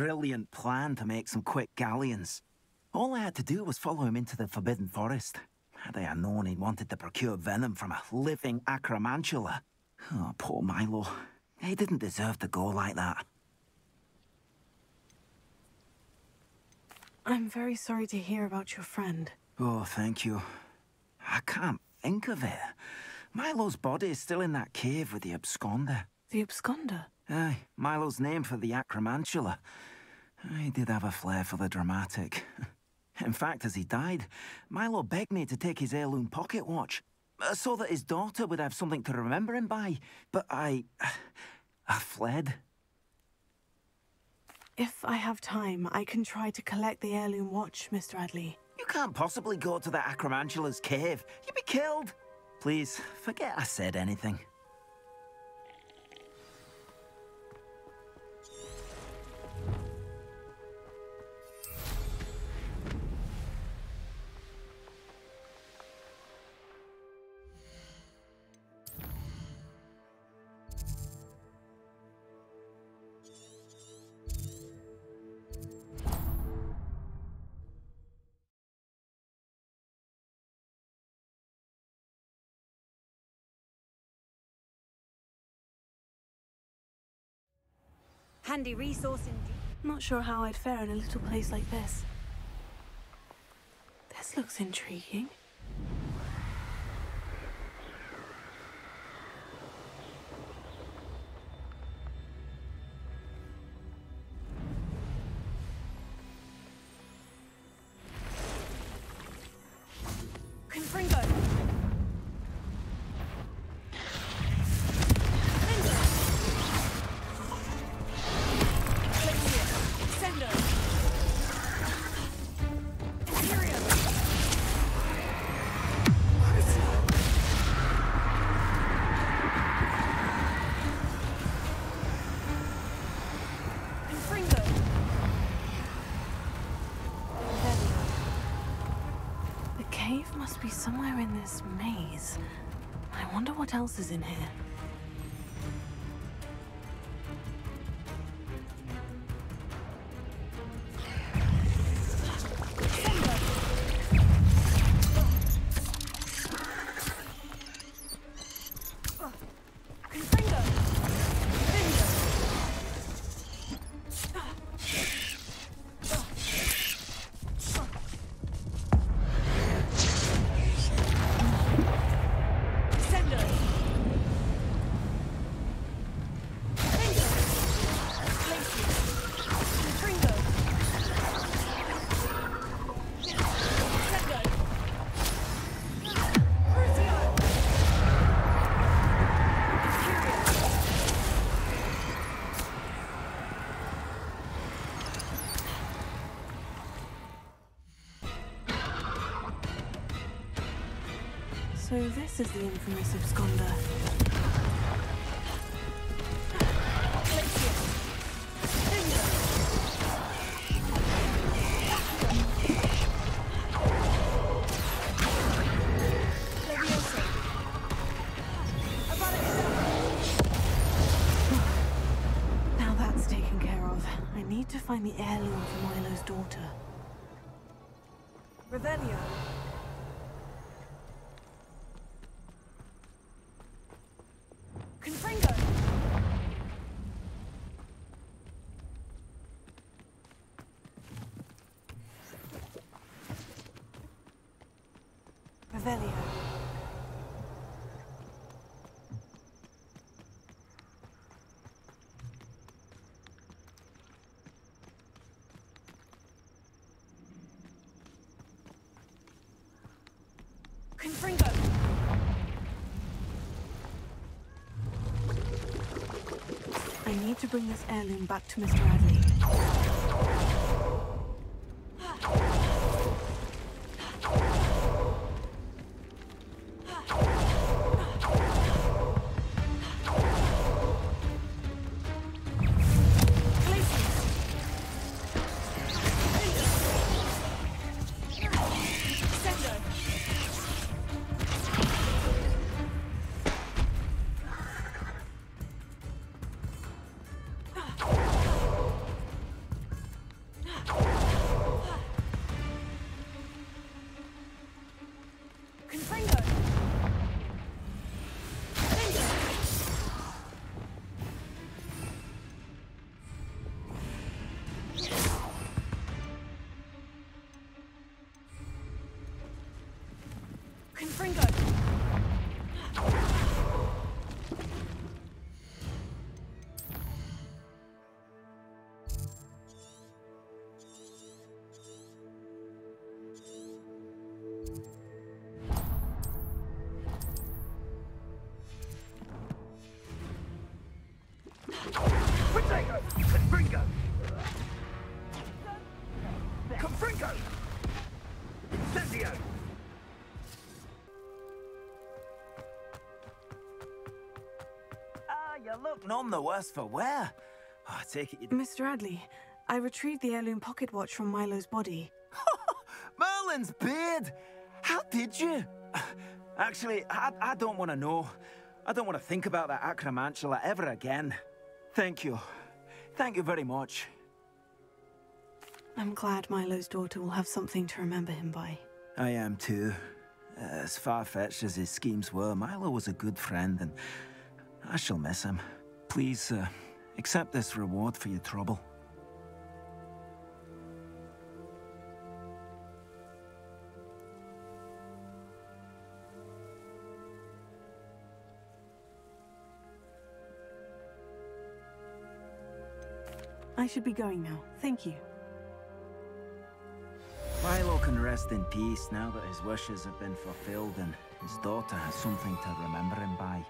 brilliant plan to make some quick galleons. All I had to do was follow him into the Forbidden Forest. Had I known he wanted to procure venom from a living Acromantula. Oh, poor Milo. He didn't deserve to go like that. I'm very sorry to hear about your friend. Oh, thank you. I can't think of it. Milo's body is still in that cave with the absconder. The absconder? Aye, Milo's name for the Acromantula. He did have a flair for the dramatic. In fact, as he died, Milo begged me to take his heirloom pocket watch, uh, so that his daughter would have something to remember him by. But I... I fled. If I have time, I can try to collect the heirloom watch, Mr. Adley. You can't possibly go to the Acromantula's cave. You'd be killed. Please, forget I said anything. Handy resource indeed. Not sure how I'd fare in a little place like this. This looks intriguing. What else is in here? So this is the infamous absconder. Now that's taken care of. I need to find the heirloom for Milo's daughter. Revelio. Confringo! I need to bring this heirloom back to Mr. Adley. Confringo! Ah, you look none the worse for wear. Oh, I take it you... Mr. Adley, I retrieved the heirloom pocket watch from Milo's body. Merlin's beard! How did you? Actually, I, I don't want to know. I don't want to think about that acromantula ever again. Thank you. Thank you very much. I'm glad Milo's daughter will have something to remember him by. I am too. As far-fetched as his schemes were, Milo was a good friend, and I shall miss him. Please, uh, accept this reward for your trouble. I should be going now. Thank you. Milo can rest in peace now that his wishes have been fulfilled and his daughter has something to remember him by.